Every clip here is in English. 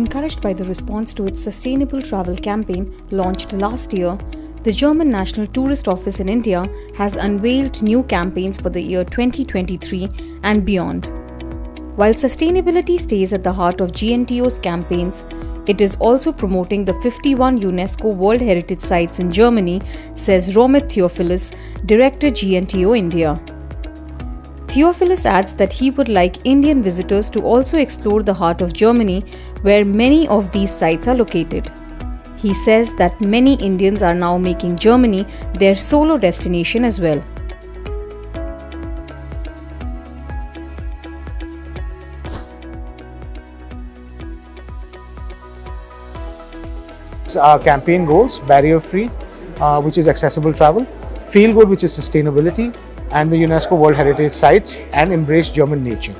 Encouraged by the response to its sustainable travel campaign launched last year, the German National Tourist Office in India has unveiled new campaigns for the year 2023 and beyond. While sustainability stays at the heart of GNTO's campaigns, it is also promoting the 51 UNESCO World Heritage Sites in Germany, says Romit Theophilus, Director GNTO India. Theophilus adds that he would like Indian visitors to also explore the heart of Germany, where many of these sites are located. He says that many Indians are now making Germany their solo destination as well. Our campaign goals barrier free, uh, which is accessible travel, feel good, which is sustainability, and the UNESCO World Heritage Sites and embrace German nature.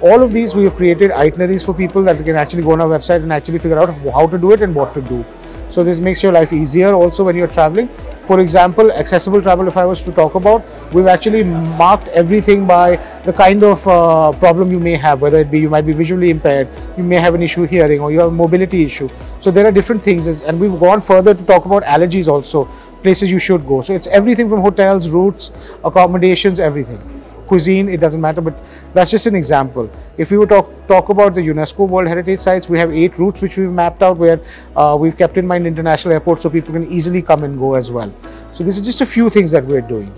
All of these we have created itineraries for people that can actually go on our website and actually figure out how to do it and what to do. So this makes your life easier also when you're traveling. For example, accessible travel, if I was to talk about, we've actually marked everything by the kind of uh, problem you may have, whether it be you might be visually impaired, you may have an issue hearing, or you have a mobility issue. So there are different things, and we've gone further to talk about allergies also places you should go. So it's everything from hotels, routes, accommodations, everything. Cuisine, it doesn't matter, but that's just an example. If we were talk talk about the UNESCO World Heritage Sites, we have eight routes which we've mapped out where uh, we've kept in mind international airports so people can easily come and go as well. So this is just a few things that we're doing.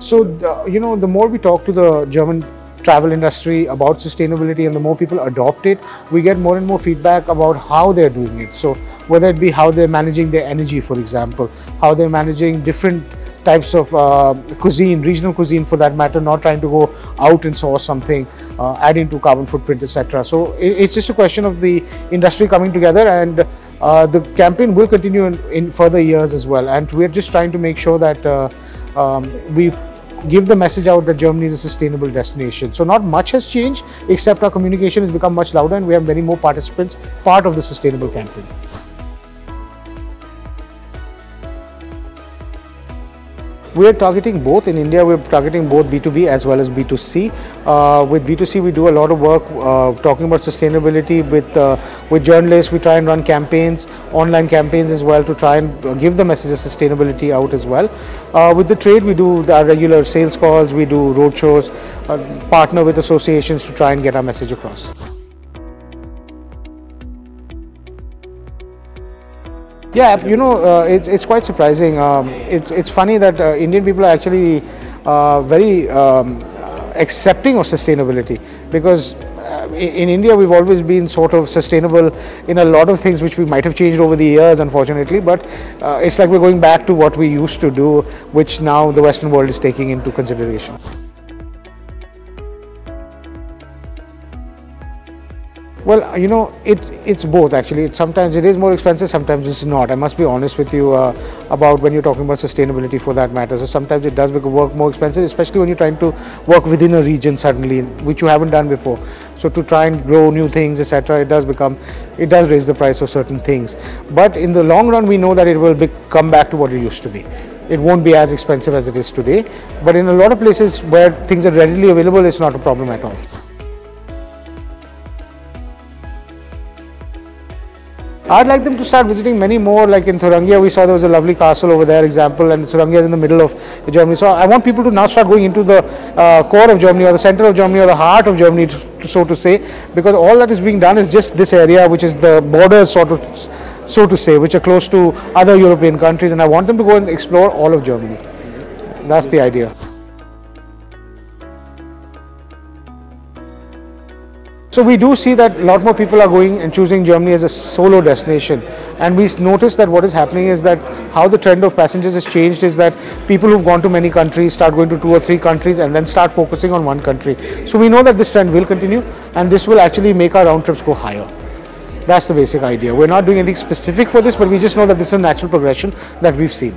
So, the, you know, the more we talk to the German travel industry about sustainability and the more people adopt it, we get more and more feedback about how they're doing it. So whether it be how they're managing their energy, for example, how they're managing different types of uh, cuisine, regional cuisine for that matter, not trying to go out and source something, uh, adding to carbon footprint, etc. So it, it's just a question of the industry coming together and uh, the campaign will continue in, in, further years as well. And we're just trying to make sure that uh, um, we give the message out that Germany is a sustainable destination. So not much has changed except our communication has become much louder and we have many more participants part of the sustainable campaign. We are targeting both. In India, we're targeting both B2B as well as B2C. Uh, with B2C, we do a lot of work uh, talking about sustainability with uh, with journalists. We try and run campaigns, online campaigns as well, to try and give the message of sustainability out as well. Uh, with the trade, we do our regular sales calls, we do road shows, uh, partner with associations to try and get our message across. Yeah, you know, uh, it's it's quite surprising. Um, it's it's funny that uh, Indian people are actually uh, very um, accepting of sustainability because uh, in India we've always been sort of sustainable in a lot of things which we might have changed over the years, unfortunately. But uh, it's like we're going back to what we used to do, which now the Western world is taking into consideration. Well, you know, it's it's both actually. It's, sometimes it is more expensive, sometimes it's not. I must be honest with you uh, about when you're talking about sustainability for that matter. So sometimes it does become work more expensive, especially when you're trying to work within a region suddenly, which you haven't done before. So to try and grow new things, etc., it does become, it does raise the price of certain things. But in the long run, we know that it will be, come back to what it used to be. It won't be as expensive as it is today. But in a lot of places where things are readily available, it's not a problem at all. I'd like them to start visiting many more, like in Thuringia, we saw there was a lovely castle over there, example, and Thuringia is in the middle of Germany. So I want people to now start going into the uh, core of Germany, or the center of Germany, or the heart of Germany, so to say, because all that is being done is just this area, which is the borders, sort of, so to say, which are close to other European countries, and I want them to go and explore all of Germany. That's the idea. So we do see that a lot more people are going and choosing Germany as a solo destination. And we notice that what is happening is that how the trend of passengers has changed is that people who've gone to many countries start going to two or three countries and then start focusing on one country. So we know that this trend will continue and this will actually make our round trips go higher. That's the basic idea. We're not doing anything specific for this, but we just know that this is a natural progression that we've seen.